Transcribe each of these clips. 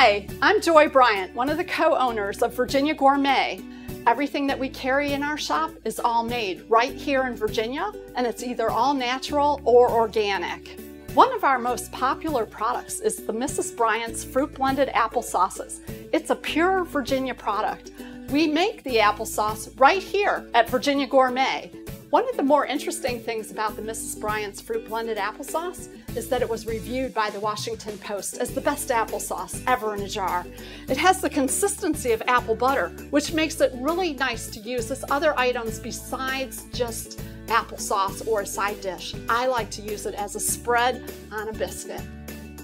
Hi, I'm Joy Bryant, one of the co-owners of Virginia Gourmet. Everything that we carry in our shop is all made right here in Virginia, and it's either all natural or organic. One of our most popular products is the Mrs. Bryant's Fruit Blended Apple Sauces. It's a pure Virginia product. We make the applesauce right here at Virginia Gourmet. One of the more interesting things about the Mrs. Bryant's Fruit Blended Applesauce is that it was reviewed by the Washington Post as the best applesauce ever in a jar. It has the consistency of apple butter, which makes it really nice to use as other items besides just applesauce or a side dish. I like to use it as a spread on a biscuit.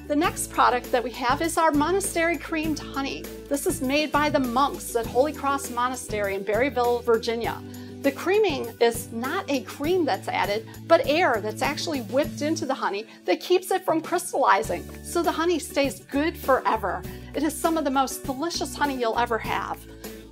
The next product that we have is our monastery creamed honey. This is made by the monks at Holy Cross Monastery in Berryville, Virginia. The creaming is not a cream that's added, but air that's actually whipped into the honey that keeps it from crystallizing, so the honey stays good forever. It is some of the most delicious honey you'll ever have.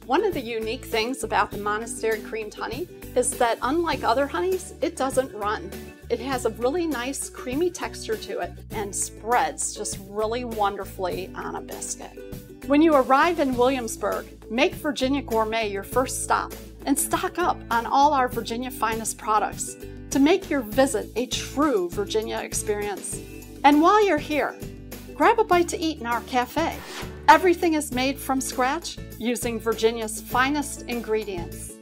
One of the unique things about the monastery creamed honey is that unlike other honeys, it doesn't run. It has a really nice creamy texture to it and spreads just really wonderfully on a biscuit. When you arrive in Williamsburg, make Virginia Gourmet your first stop and stock up on all our Virginia finest products to make your visit a true Virginia experience. And while you're here, grab a bite to eat in our cafe. Everything is made from scratch using Virginia's finest ingredients.